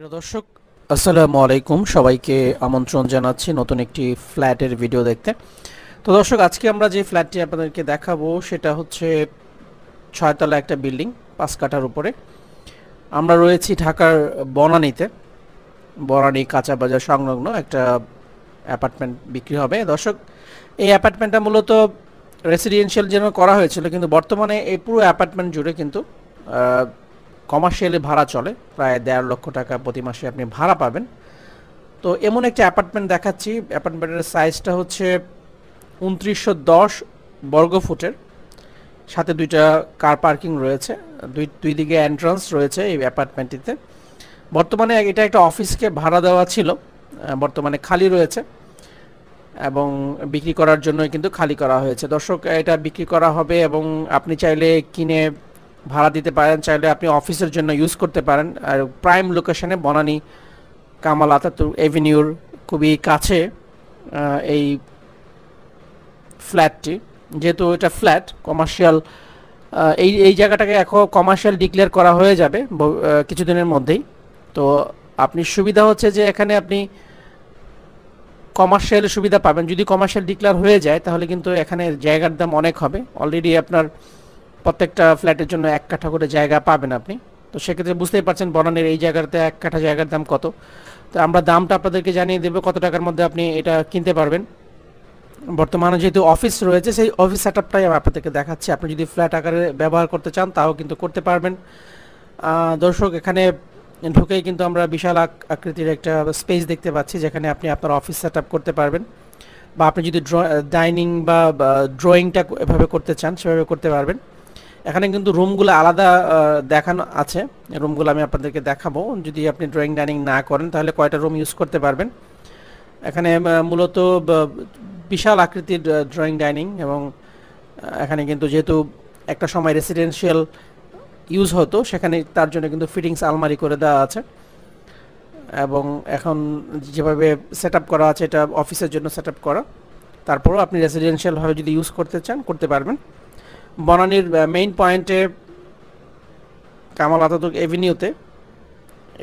দর্শক, আসসালামু আলাইকুম। সবাইকে আমন্ত্রণ জানাচ্ছি নতুন একটি ফ্ল্যাটের ভিডিও দেখতে। তো দর্শক, আজকে আমরা যে ফ্ল্যাটটি আপনাদেরকে দেখাবো, সেটা হচ্ছে ছয়তলা একটা বিল্ডিং, পাঁচ কাঠার উপরে। আমরা রয়েছি ঢাকার বনানীতে। বনানী কাঁচা বাজার সংলগ্ন একটা অ্যাপার্টমেন্ট বিক্রি হবে। দর্শক, এই অ্যাপার্টমেন্টটা মূলত রেসিডেন্সিয়াল যেন করা হয়েছিল, কিন্তু বর্তমানে এই পুরো অ্যাপার্টমেন্ট জুড়ে কিন্তু কমার্শিয়ালি ভাড়া চলে, প্রায় দেড় লক্ষ টাকা প্রতি মাসে আপনি ভাড়া পাবেন। তো এমন একটা অ্যাপার্টমেন্ট দেখাচ্ছি, অ্যাপার্টমেন্টের সাইজটা হচ্ছে উনত্রিশশো দশ বর্গ ফুটের। সাথে দুইটা কার পার্কিং রয়েছে, দুই দুই দিকে এন্ট্রান্স রয়েছে এই অ্যাপার্টমেন্টটিতে। বর্তমানে এটা একটা অফিসকে ভাড়া দেওয়া ছিল বর্তমানে খালি রয়েছে এবং বিক্রি করার জন্যই কিন্তু খালি করা হয়েছে। দর্শক, এটা বিক্রি করা হবে এবং আপনি চাইলে কিনে ভাড়া দিতে পারেন, চাইলে আপনি অফিসের জন্য ইউজ করতে পারেন। আর প্রাইম লোকেশনে বনানী, কামাল আতাতুর এভিনিউর খুবই কাছে এই ফ্ল্যাটটি যেহেতু এটা ফ্ল্যাট কমার্শিয়াল এই এই জায়গাটাকে এখন কমার্শিয়াল ডিক্লেয়ার করা হয়ে যাবে কিছুদিনের মধ্যেই। তো আপনি সুবিধা হচ্ছে যে এখানে আপনি কমার্শিয়াল সুবিধা পাবেন। যদি কমার্শিয়াল ডিক্লেয়ার হয়ে যায়, তাহলে কিন্তু এখানে জায়গার দাম অনেক হবে। অলরেডি আপনার প্রত্যেকটা ফ্ল্যাটের জন্য এক কাঠা করে জায়গা পাবেন আপনি। তো সেক্ষেত্রে বুঝতেই পারছেন বনানের এই জায়গাতে এক কাঠা জায়গার দাম কত। তো আমরা দামটা আপনাদেরকে জানিয়ে দেবো, কত টাকার মধ্যে আপনি এটা কিনতে পারবেন। বর্তমানে যেহেতু অফিস রয়েছে, সেই অফিস সেট আপটাই আমি আপনাদেরকে দেখাচ্ছি। আপনি যদি ফ্ল্যাট আকারে ব্যবহার করতে চান, তাও কিন্তু করতে পারবেন। দর্শক, এখানে ঢুকেই কিন্তু আমরা বিশাল আকৃতির একটা স্পেস দেখতে পাচ্ছি, যেখানে আপনি আপনার অফিস সেট করতে পারবেন। বা আপনি যদি ড্র, ডাইনিং বা, ড্রয়িংটা এভাবে করতে চান, সেভাবে করতে পারবেন। এখানে কিন্তু রুমগুলো আলাদা দেখানো আছে। রুমগুলো আমি আপনাদেরকে দেখাবো। যদি আপনি ড্রয়িং, ডাইনিং না করেন, তাহলে কয়টা রুম ইউজ করতে পারবেন? এখানে মূলত বিশাল আকৃতির ড্রয়িং, ডাইনিং এবং এখানে কিন্তু যেহেতু একটা সময় রেসিডেন্সিয়াল ইউজ হতো, সেখানে তার জন্য কিন্তু ফিটিংস আলমারি করে দেওয়া আছে। এবং এখন যেভাবে সেট করা আছে, এটা অফিসের জন্য সেট করা। তারপরও আপনি রেসিডেন্সিয়ালভাবে যদি ইউজ করতে চান, করতে পারবেন। বনানীর মেইন পয়েন্টে কামাল আতাতুক এভিনিউতে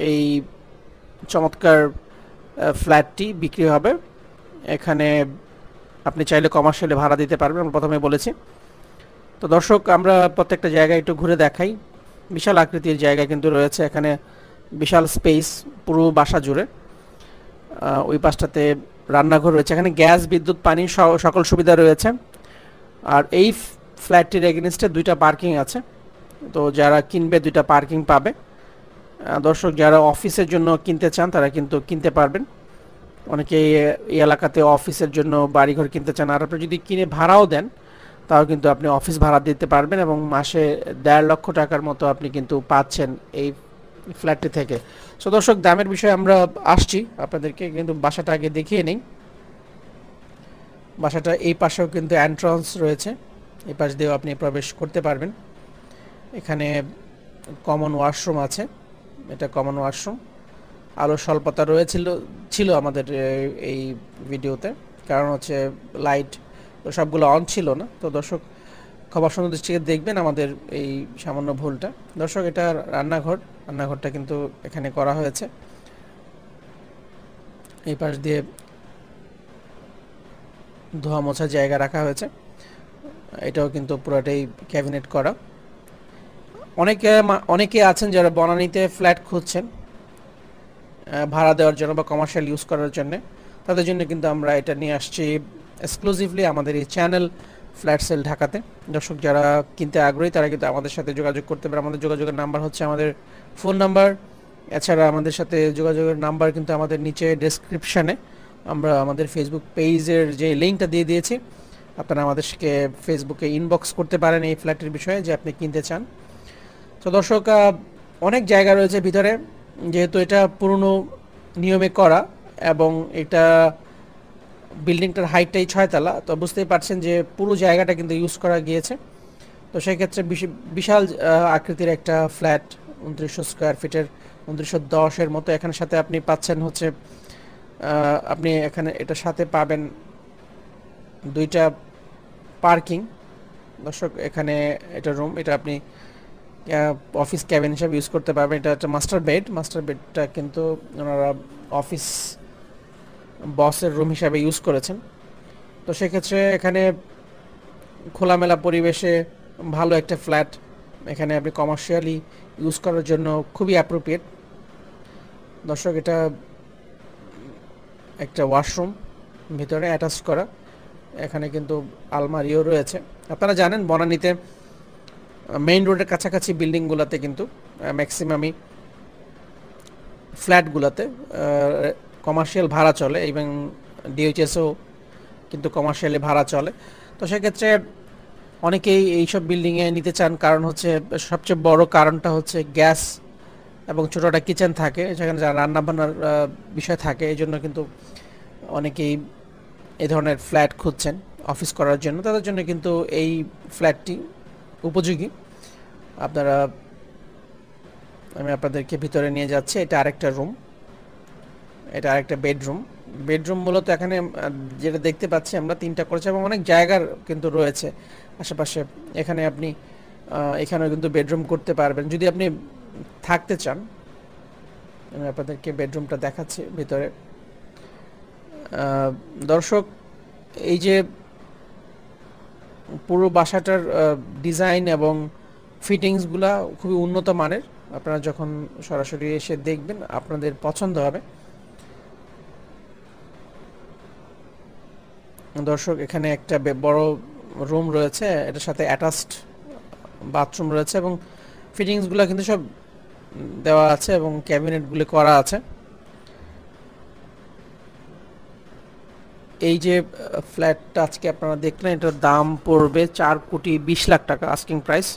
এই চমৎকার ফ্ল্যাটটি বিক্রি হবে। এখানে আপনি চাইলে কমার্শিয়ালে ভাড়া দিতে পারবেন, আমরা প্রথমে বলেছি। তো দর্শক, আমরা প্রত্যেকটা জায়গায় একটু ঘুরে দেখাই। বিশাল আকৃতির জায়গা কিন্তু রয়েছে। এখানে বিশাল স্পেস পুরো বাসা জুড়ে। ওই পাশটাতে রান্নাঘর রয়েছে। এখানে গ্যাস, বিদ্যুৎ, পানি সকল সুবিধা রয়েছে। আর এই ফ্ল্যাটটির এগেনস্টে দুইটা পার্কিং আছে। তো যারা কিনবে দুইটা পার্কিং পাবে। দর্শক যারা অফিসের জন্য কিনতে চান, তারা কিন্তু কিনতে পারবেন। অনেকে এই এলাকাতে অফিসের জন্য বাড়িঘর কিনতে চান। আর আপনি যদি কিনে ভাড়াও দেন, তাও কিন্তু আপনি অফিস ভাড়া দিতে পারবেন এবং মাসে দেড় লক্ষ টাকার মতো আপনি কিন্তু পাচ্ছেন এই ফ্ল্যাটটি থেকে। সো দর্শক, দামের বিষয়ে আমরা আসছি। আপনাদেরকে কিন্তু বাসাটা আগে দেখিয়ে নেই। বাসাটা এই পাশেও কিন্তু এন্ট্রান্স রয়েছে। এই পাশ দিয়েও আপনি প্রবেশ করতে পারবেন। এখানে কমন ওয়াশরুম আছে। এটা কমন ওয়াশরুম আলো স্বল্পতা রয়েছিল, ছিল আমাদের এই ভিডিওতে। কারণ হচ্ছে লাইট সবগুলো অন ছিল না। তো দর্শক খবর সুন্দর দৃষ্টিকে দেখবেন আমাদের এই সামান্য ভুলটা। দর্শক, এটা রান্নাঘর। রান্নাঘরটা কিন্তু এখানে করা হয়েছে। এই পাশ দিয়ে ধোয়া মোছা জায়গা রাখা হয়েছে। এটাও কিন্তু পুরোটাই ক্যাবিনেট করা। অনেকে অনেকে আছেন যারা বনানীতে ফ্ল্যাট খুঁজছেন ভাড়া দেওয়ার জন্য বা কমার্শিয়াল ইউজ করার জন্য। তাদের জন্য কিন্তু আমরা এটা নিয়ে আসছি এক্সক্লুসিভলি আমাদের এই চ্যানেল ফ্ল্যাট সেল ঢাকাতে। দর্শক, যারা কিনতে আগ্রহী, তারা কিন্তু আমাদের সাথে যোগাযোগ করতে পারে। আমাদের যোগাযোগের নাম্বার হচ্ছে আমাদের ফোন নাম্বার এছাড়া আমাদের সাথে যোগাযোগের নাম্বার কিন্তু আমাদের নিচে ডেসক্রিপশানে আমরা আমাদের ফেসবুক পেজের যে লিঙ্কটা দিয়ে দিয়েছি আপনারা আমাদেরকে ফেসবুকে ইনবক্স করতে পারেন এই ফ্ল্যাটের বিষয়ে যে আপনি কিনতে চান। তো দর্শক অনেক জায়গা রয়েছে ভিতরে, যেহেতু এটা পুরনো নিয়মে করা এবং এটা বিল্ডিংটার হাইটটাই ছয়তলা, তো বুঝতেই পারছেন যে পুরো জায়গাটা কিন্তু ইউজ করা গিয়েছে। তো সেক্ষেত্রে বিশাল আকৃতির একটা ফ্ল্যাট উনত্রিশশো স্কোয়ার ফিটের উনত্রিশশো দশের মতো এখানে সাথে আপনি পাচ্ছেন হচ্ছে আপনি এখানে এটার সাথে পাবেন দুইটা পার্কিং। দর্শক, এখানে এটা রুম এটা আপনি অফিস ক্যাবিন হিসাবে ইউজ করতে পারবেন। এটা একটা মাস্টার বেড মাস্টার বেডটা কিন্তু ওনারা অফিস বসের রুম হিসাবে ইউজ করেছেন। তো সেক্ষেত্রে এখানে খোলামেলা পরিবেশে ভালো একটা ফ্ল্যাট এখানে আপনি কমার্শিয়ালি ইউজ করার জন্য খুবই অ্যাপ্রোপ্রিয়েট দর্শক, এটা একটা ওয়াশরুম ভিতরে অ্যাটাচ করা। এখানে কিন্তু আলমারিও রয়েছে। আপনারা জানেন, বনানীতে মেইন রোডের কাছাকাছি বিল্ডিংগুলোতে কিন্তু ম্যাক্সিমামই ফ্ল্যাটগুলোতে কমার্শিয়াল ভাড়া চলে এবং ডিএইচএসও কিন্তু কমার্শিয়ালি ভাড়া চলে। তো সেক্ষেত্রে অনেকেই এইসব বিল্ডিংয়ে নিতে চান, কারণ হচ্ছে সবচেয়ে বড় কারণটা হচ্ছে গ্যাস এবং ছোটোটা কিচেন থাকে সেখানে রান্নাবান্নার বিষয় থাকে এই জন্য কিন্তু অনেকেই এই ধরনের ফ্ল্যাট খুঁজছেন অফিস করার জন্য। তাদের জন্য কিন্তু এই ফ্ল্যাটটি উপযোগী। আপনারা, আমি আপনাদেরকে ভিতরে নিয়ে যাচ্ছি। এটা আরেকটা রুম। এটা আরেকটা বেডরুম। বেডরুম মূলত এখানে যেটা দেখতে পাচ্ছি আমরা, তিনটা করেছি এবং অনেক জায়গার কিন্তু রয়েছে। আশেপাশে এখানে আপনি এখানেও কিন্তু বেডরুম করতে পারবেন। যদি আপনি থাকতে চান, আমি আপনাদেরকে বেডরুমটা দেখাচ্ছি ভিতরে। দর্শক, এই যে পুরো বাসাটার ডিজাইন এবং ফিটিংসগুলা খুবই উন্নত মানের, আপনারা যখন সরাসরি এসে দেখবেন, আপনাদের পছন্দ হবে। দর্শক, এখানে একটা বড় রুম রয়েছে, এটার সাথে অ্যাটাচড বাথরুম রয়েছে এবং ফিটিংসগুলো কিন্তু সব দেওয়া আছে এবং ক্যাবিনেটগুলি করা আছে। এই যে ফ্ল্যাটটা আজকে আপনারা দেখলেন, এটার দাম পড়বে চার কোটি বিশ লাখ টাকা আস্কিং প্রাইস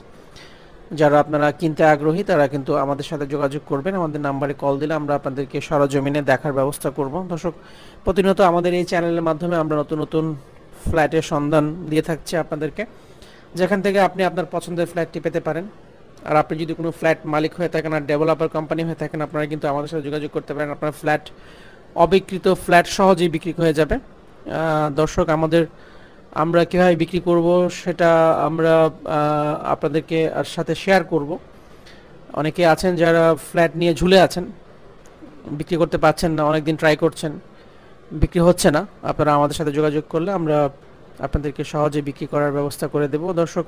যারা আপনারা কিনতে আগ্রহী, তারা কিন্তু আমাদের সাথে যোগাযোগ করবেন। আমাদের নাম্বারে কল দিলে আমরা আপনাদেরকে সরজমিনে দেখার ব্যবস্থা করব। দর্শক, প্রতিনিয়ত আমাদের এই চ্যানেলের মাধ্যমে আমরা নতুন নতুন ফ্ল্যাটের সন্ধান দিয়ে থাকছি আপনাদেরকে। যেখান থেকে আপনি আপনার পছন্দের ফ্ল্যাটটি পেতে পারেন। আর আপনি যদি কোনো ফ্ল্যাট মালিক হয়ে থাকেন আর ডেভেলপার কোম্পানি হয়ে থাকেন, আপনারা কিন্তু আমাদের সাথে যোগাযোগ করতে পারেন। আপনার ফ্ল্যাট অবিকৃত ফ্ল্যাট সহজেই বিক্রি হয়ে যাবে। দর্শক, আমাদের আমরা কীভাবে বিক্রি করব সেটা আমরা আপনাদেরকে সাথে শেয়ার করব। অনেকে আছেন যারা ফ্ল্যাট নিয়ে ঝুলে আছেন, বিক্রি করতে পারছেন না অনেক দিন ট্রাই করছেন, বিক্রি হচ্ছে না। আপনারা আমাদের সাথে যোগাযোগ করলে আমরা আপনাদেরকে সহজে বিক্রি করার ব্যবস্থা করে দেব। দর্শক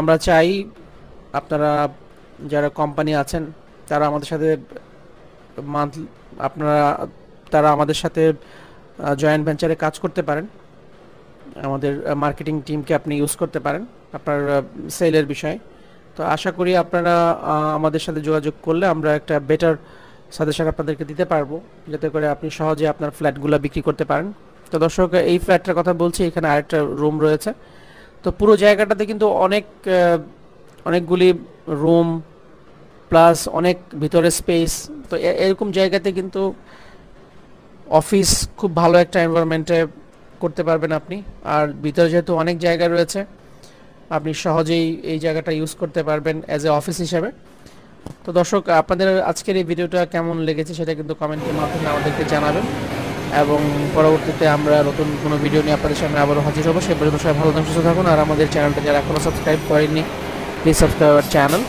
আমরা চাই আপনারা যারা কোম্পানি আছেন, তারা আমাদের সাথে মান্থ আপনারা, তারা আমাদের সাথে জয়েন্ট ভেঞ্চারে কাজ করতে পারেন। আমাদের মার্কেটিং টিমকে আপনি ইউজ করতে পারেন আপনার সেলের বিষয়ে। তো আশা করি আপনারা আমাদের সাথে যোগাযোগ করলে আমরা একটা বেটার সাজেশন আপনাদেরকে দিতে পারব। যাতে করে আপনি সহজে আপনার ফ্ল্যাটগুলো বিক্রি করতে পারেন। তো দর্শক, এই ফ্ল্যাটটার কথা বলছি, এখানে আরেকটা রুম রয়েছে। তো পুরো জায়গাটাতে কিন্তু অনেক অনেকগুলি রুম প্লাস অনেক ভিতরে স্পেস তো এরকম জায়গাতে কিন্তু অফিস খুব ভালো একটা এনভায়রনমেন্টে করতে পারবেন আপনি। আর ভিতরে যেহেতু অনেক জায়গা রয়েছে, আপনি সহজেই এই জায়গাটা ইউজ করতে পারবেন অ্যাজ এ অফিস হিসেবে। তো দর্শক, আপনাদের আজকের এই ভিডিওটা কেমন লেগেছে সেটা কিন্তু কমেন্টের মাধ্যমে আমাদেরকে জানাবেন। এবং পরবর্তীতে আমরা নতুন কোনো ভিডিও নিয়ে আপনাদের সামনে আবারও হাজির হব। সে পর্যন্ত সবাই ভালো থাকুন, সুস্থ থাকুন। আর আমাদের চ্যানেলটা যারা এখনও সাবস্ক্রাইব করেননি প্লিজ সাবস্ক্রাইব আওয়ার চ্যানেল